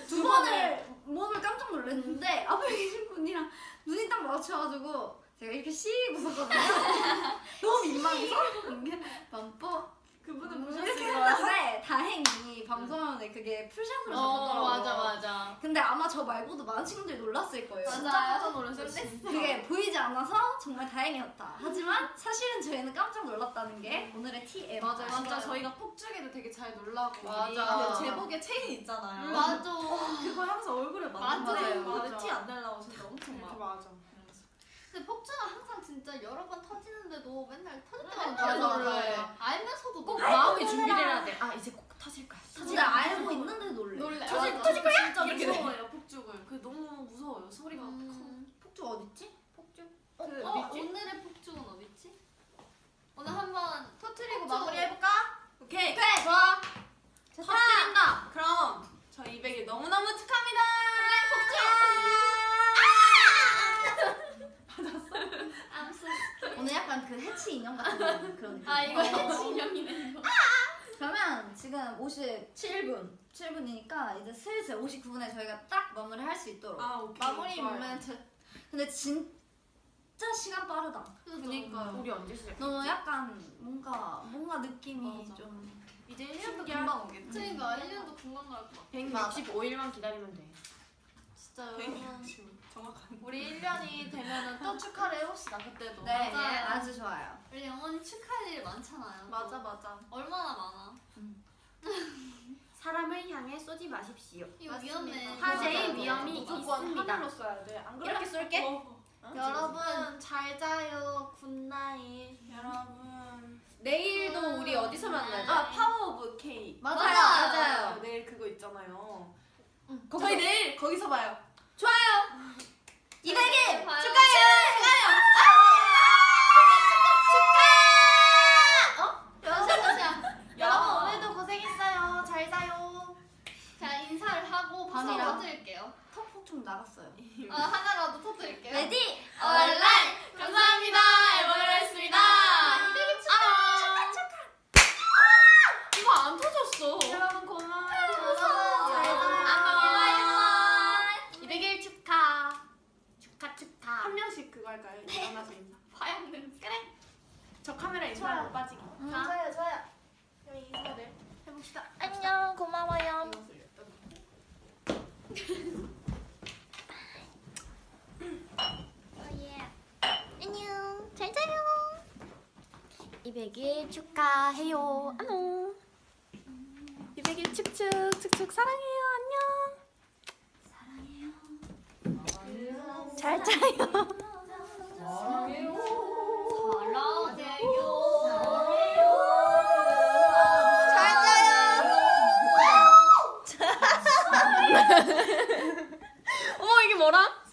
[SPEAKER 4] 두 번을 몸을 깜짝 놀랐는데 앞에 계신 분이랑 눈이 딱 마주쳐가지고 제가 이렇게 씩 웃었거든요. <laughs> 너무 민망해서? 이게 빰뽀
[SPEAKER 5] 그분은
[SPEAKER 4] 이렇게
[SPEAKER 5] 보셨을 거야
[SPEAKER 4] 했는데 <laughs> 다행히 방송하는데 그게 풀샷으로
[SPEAKER 3] 어
[SPEAKER 4] 잡혔더라고요.
[SPEAKER 3] 맞아 맞아.
[SPEAKER 4] 근데 아마 저 말고도 많은 친구들이 놀랐을 거예요.
[SPEAKER 1] 맞아.
[SPEAKER 5] 진짜 깜짝 놀랐어요 진짜
[SPEAKER 4] 그게 보이지 않아서 정말 다행이었다. 하지만 사실은 저희는 깜짝 놀랐다는 게 오늘의 TM.
[SPEAKER 5] 맞아요 진짜
[SPEAKER 1] 맞아요.
[SPEAKER 5] 저희가 폭죽에도 되게 잘 놀라고
[SPEAKER 3] 맞아.
[SPEAKER 5] 우리 그 제복에 체인 있잖아요
[SPEAKER 1] 맞아.
[SPEAKER 5] 그거 항상 얼굴에
[SPEAKER 1] 맞아요.
[SPEAKER 5] 맞는데
[SPEAKER 3] 맞아.
[SPEAKER 5] 티안 날라고 진짜 엄청 막
[SPEAKER 2] 맞아.
[SPEAKER 1] 근데 폭주는 항상 진짜 여러 번 터지는데도 맨날 터질 때마다
[SPEAKER 3] 맞아.
[SPEAKER 1] 놀래. 알면서도
[SPEAKER 3] 꼭. 마음의 준비를 해야 돼. 아 이제 꼭 터질 거야.
[SPEAKER 4] 진짜 알고 있는데 놀래.
[SPEAKER 1] 놀래.
[SPEAKER 5] 터질,
[SPEAKER 1] 맞아.
[SPEAKER 5] 터질 거야? 진짜
[SPEAKER 3] 이렇게
[SPEAKER 5] 무서워요 폭죽을 그 너무 무서워요 소리가
[SPEAKER 1] 음.
[SPEAKER 4] 폭죽 어딨지?
[SPEAKER 1] 폭죽?
[SPEAKER 5] 그
[SPEAKER 1] 어,
[SPEAKER 3] 어딨지?
[SPEAKER 1] 오늘의 폭죽은 어딨지? 오늘 한번 터트리고
[SPEAKER 5] 폭죽.
[SPEAKER 1] 마무리 해볼까?
[SPEAKER 2] 오케이.
[SPEAKER 4] 오케이.
[SPEAKER 2] 좋아.
[SPEAKER 4] 터뜨린다.
[SPEAKER 2] 그럼 저 200일 너무너무 축하합니다.
[SPEAKER 1] I'm so
[SPEAKER 4] 오늘 약간 그 해치 인형 같은 그런 느낌.
[SPEAKER 1] 아 이거 해치 인형이네 이거.
[SPEAKER 4] 그러면 지금 57분. 7분이니까 이제 슬슬 59분에 저희가 딱 마무리 할 수 있도록.
[SPEAKER 2] 아, 오케이.
[SPEAKER 5] 마무리
[SPEAKER 2] 좋아요.
[SPEAKER 5] 멘트
[SPEAKER 4] 근데 진짜 시간 빠르다.
[SPEAKER 5] 그니까요
[SPEAKER 3] 우리 언제 시작?
[SPEAKER 4] 너무 약간 뭔가 뭔가 느낌이
[SPEAKER 5] 맞아.
[SPEAKER 4] 좀
[SPEAKER 5] 이제 1년도
[SPEAKER 3] 신기하다.
[SPEAKER 5] 금방 오겠지
[SPEAKER 1] 그러니까 1년도 금방 갈것 같아.
[SPEAKER 3] 165일만 기다리면 돼.
[SPEAKER 5] 진짜
[SPEAKER 2] 네.
[SPEAKER 5] 여러분
[SPEAKER 2] 지금 정확한.
[SPEAKER 5] 우리 1년이 되면은 또 축하를 해봅시다 그때도
[SPEAKER 4] 네,
[SPEAKER 1] 맞아요.
[SPEAKER 4] 아주 좋아요.
[SPEAKER 1] 우리 영원히 축하할 일이 많잖아요.
[SPEAKER 5] 맞아 맞아
[SPEAKER 1] 얼마나 많아. <laughs>
[SPEAKER 3] 사람을 향해 쏘지 마십시오.
[SPEAKER 1] 이거
[SPEAKER 5] 맞습니다.
[SPEAKER 1] 위험해.
[SPEAKER 3] 화재의. 위험이
[SPEAKER 2] 무조건
[SPEAKER 3] 있습니다.
[SPEAKER 2] 하늘로 써야 돼. 안 그러면
[SPEAKER 4] 이렇게 쏠게.
[SPEAKER 2] 어,
[SPEAKER 5] 여러분 잘 자요. good night.
[SPEAKER 2] 여러분.
[SPEAKER 3] 내일도 우리 어디서 만나죠?
[SPEAKER 2] 아 파워 오브 K.
[SPEAKER 4] 맞아요.
[SPEAKER 1] 맞아요.
[SPEAKER 4] 맞아요.
[SPEAKER 2] 내일 그거 있잖아요.
[SPEAKER 3] 거기서-
[SPEAKER 2] 저희 내일 거기서 봐요.
[SPEAKER 4] 좋아요. 200일
[SPEAKER 1] 봐요.
[SPEAKER 4] 축하해요.
[SPEAKER 5] 여러분 오늘도 고생했어요. 잘 자요.
[SPEAKER 1] 자 인사를 하고 박수
[SPEAKER 4] 밤이랑.
[SPEAKER 1] 터뜨릴게요.
[SPEAKER 4] 턱폭 나갔어요.
[SPEAKER 1] 어, 하나라도 터뜨릴게요.
[SPEAKER 4] 레디
[SPEAKER 1] 얼라인
[SPEAKER 3] 감사합니다. 에버랜드였습니다. 이거 안 터졌어.
[SPEAKER 5] 여러분
[SPEAKER 2] 그거 할까요? 일어나서 인사.
[SPEAKER 1] 화양 냄새.
[SPEAKER 5] 그래.
[SPEAKER 2] 저 카메라 인사하고 빠지기.
[SPEAKER 5] 좋아요 좋아요. 그럼 인사를 해봅시다. 안녕 고마워요.
[SPEAKER 6] 안녕. 잘 자요. 200일 축하해요. 안녕. 200일 축축 축축 사랑해요. 안녕. 잘 자요.
[SPEAKER 1] 사랑해요. <laughs>
[SPEAKER 6] 어머 이게 뭐라?